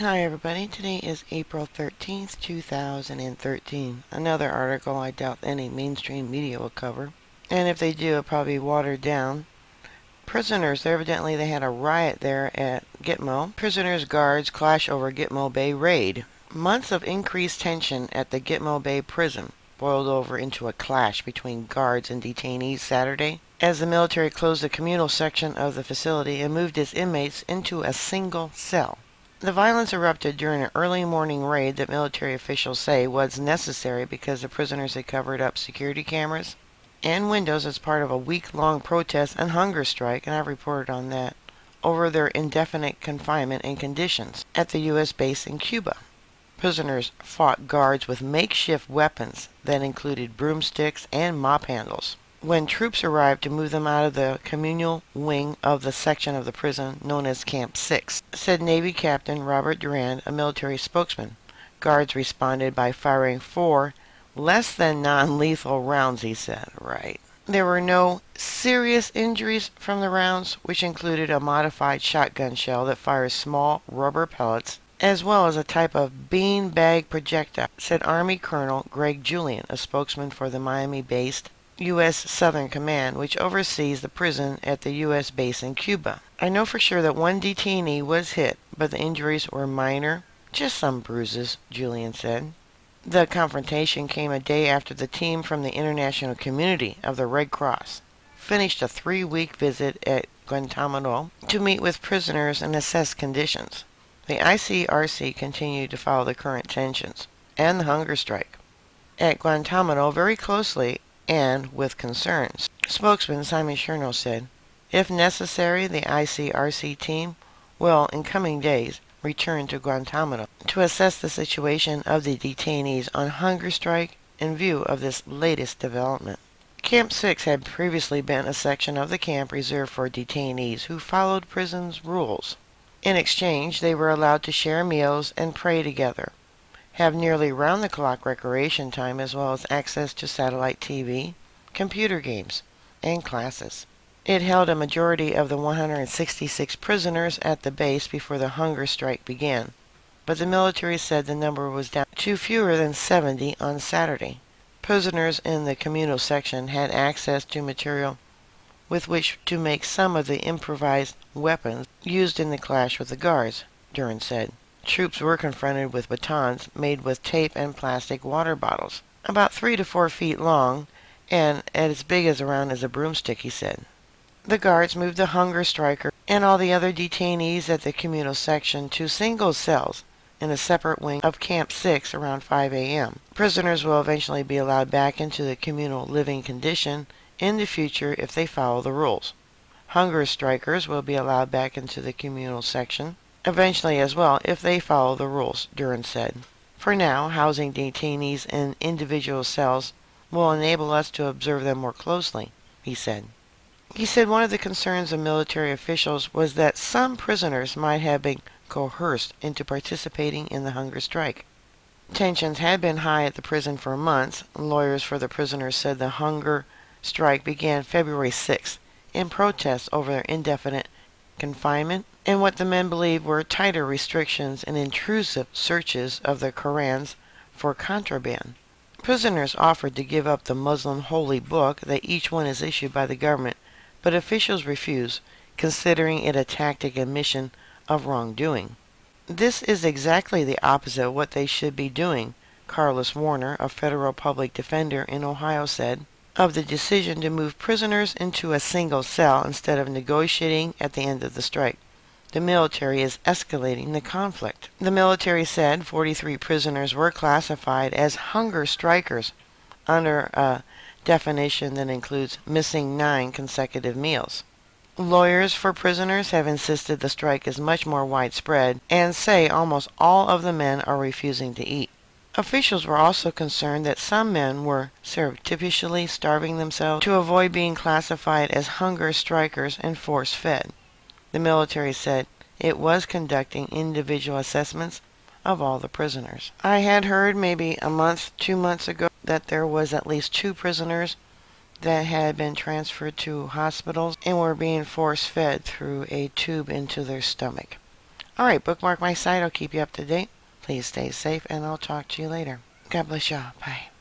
Hi everybody, today is April 13th, 2013. Another article I doubt any mainstream media will cover. And if they do, it'll probably be watered down. Prisoners, evidently they had a riot there at Gitmo. Prisoners guards clash over Gitmo Bay raid. Months of increased tension at the Gitmo Bay prison boiled over into a clash between guards and detainees Saturday as the military closed the communal section of the facility and moved its inmates into a single cell. The violence erupted during an early morning raid that military officials say was necessary because the prisoners had covered up security cameras and windows as part of a week-long protest and hunger strike, and I've reported on that, over their indefinite confinement and conditions at the U.S. base in Cuba. Prisoners fought guards with makeshift weapons that included broomsticks and mop handles when troops arrived to move them out of the communal wing of the section of the prison known as Camp 6, said Navy Captain Robert Durand, a military spokesman. Guards responded by firing four less than non lethal rounds, he said. Right. There were no serious injuries from the rounds, which included a modified shotgun shell that fires small rubber pellets as well as a type of bean bag projectile, said Army Colonel Greg Julian, a spokesman for the Miami based U.S. Southern Command, which oversees the prison at the U.S. base in Cuba. I know for sure that one detainee was hit, but the injuries were minor, just some bruises, Julian said. The confrontation came a day after the team from the international community of the Red Cross finished a three week visit at Guantanamo to meet with prisoners and assess conditions. The ICRC continued to follow the current tensions and the hunger strike at Guantanamo very closely and with concerns. Spokesman Simon Schorno said, If necessary, the ICRC team will, in coming days, return to Guantanamo to assess the situation of the detainees on hunger strike in view of this latest development. Camp 6 had previously been a section of the camp reserved for detainees who followed prison's rules. In exchange, they were allowed to share meals and pray together have nearly round the clock recreation time as well as access to satellite TV, computer games, and classes. It held a majority of the 166 prisoners at the base before the hunger strike began, but the military said the number was down to fewer than 70 on Saturday. Prisoners in the communal section had access to material with which to make some of the improvised weapons used in the clash with the guards, Durand said. Troops were confronted with batons made with tape and plastic water bottles, about three to four feet long and as big as around as a broomstick, he said. The guards moved the hunger striker and all the other detainees at the communal section to single cells in a separate wing of Camp 6 around 5 a.m. Prisoners will eventually be allowed back into the communal living condition in the future if they follow the rules. Hunger strikers will be allowed back into the communal section eventually as well if they follow the rules, Durand said. For now, housing detainees in individual cells will enable us to observe them more closely, he said. He said one of the concerns of military officials was that some prisoners might have been coerced into participating in the hunger strike. Tensions had been high at the prison for months. Lawyers for the prisoners said the hunger strike began February 6th in protest over their indefinite confinement and what the men believed were tighter restrictions and intrusive searches of their Korans for contraband. Prisoners offered to give up the Muslim holy book that each one is issued by the government, but officials refused, considering it a tactic and mission of wrongdoing. This is exactly the opposite of what they should be doing, Carlos Warner, a federal public defender in Ohio, said of the decision to move prisoners into a single cell instead of negotiating at the end of the strike. The military is escalating the conflict. The military said 43 prisoners were classified as hunger strikers under a definition that includes missing nine consecutive meals. Lawyers for prisoners have insisted the strike is much more widespread and say almost all of the men are refusing to eat. Officials were also concerned that some men were surreptitiously starving themselves to avoid being classified as hunger strikers and force fed. The military said it was conducting individual assessments of all the prisoners. I had heard maybe a month, two months ago that there was at least two prisoners that had been transferred to hospitals and were being force fed through a tube into their stomach. Alright, bookmark my site. I'll keep you up to date. Please stay safe, and I'll talk to you later. God bless y'all. Bye.